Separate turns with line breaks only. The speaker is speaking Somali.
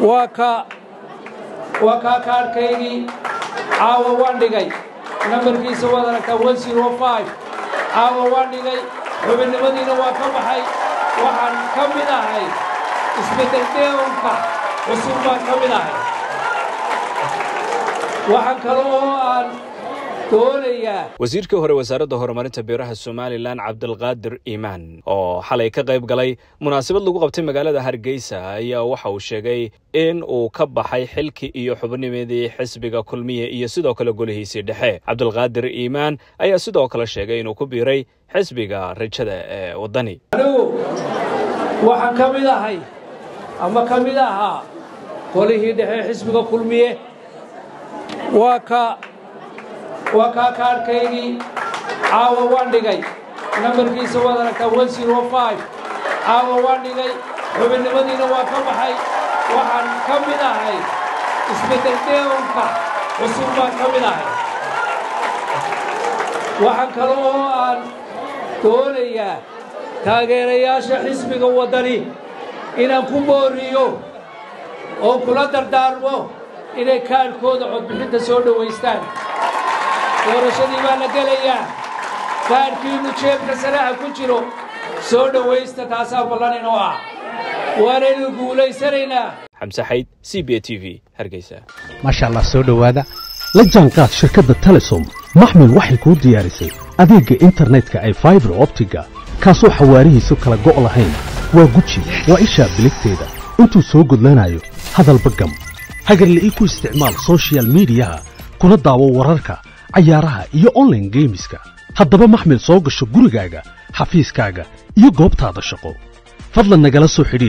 waa ka waa kaa caawa waan dhigay. Nambarkiisa waad aragtaa caawa waan dhigay. Xubinnimadiina waa ka baxay. Waxaan ka mid ahay. Isbeddel deewnka cusub baan ka mid ahay. Waxaan kale oo aan
wasiirkii hore wasaaradda horumarinta beeraha somalilan cabdilqaadir iimaan oo xalay ka qayb galay munaasabad lagu qabtay magaalada hargeysa ayaa waxa uu sheegay in uu ka baxay xilkii iyo xubnimadii xisbiga kulmiye iyo sidoo kale golihiisii dhexe. Cabdilqaadir iimaan ayaa sidoo kale sheegay inuu ku biiray xisbiga rajada ee waddani.
Anigu waxaan ka mid ahay ama ka mid ahaa golihii dhexe xisbiga kulmiye waa ka waa kaa kaadhkaygii caawa waan dhigay nambarkiisa waad aragtaa caawa waan dhigay xubinnimadiina waa ka baxay waxaan ka mid ahay isbeddel deewnka cusub baan ka mid ahay. Waxaan kale oo aan doonayaa taageerayaasha xisbiga waddani inaan ku booriyo oo kula dardaarmo inay kaadhkooda codbixinta soo dhowaystaan doorashadii baa la gelayaa kaadhkiinnu jeebka saraha ku jiro soo dhowaysta taasaa ballan inoo ah. Waanaynu guulaysanaynaa
xamse xayd c b t v hargeysa.
Maasha allah soo dhowaada la jaanqaad shirkadda telesom. Maxmil waxay kuu diyaarisay. Adeegga internetka ay faibar optiga kaasoo xawaarihiisu kala go' lahayn. Waa guji waa ishaa biligteeda. Intuu soo gudlanayo hadalba gam. Hagarla'ii ku isticmaal sochial midiyaha kuna daawo wararka cayaaraha iyo onlaine geemiska haddaba maxmil soo gasho gurigaaga xafiiskaaga iyo goobtaada shaqo. Fadlan nagala soo xidhiir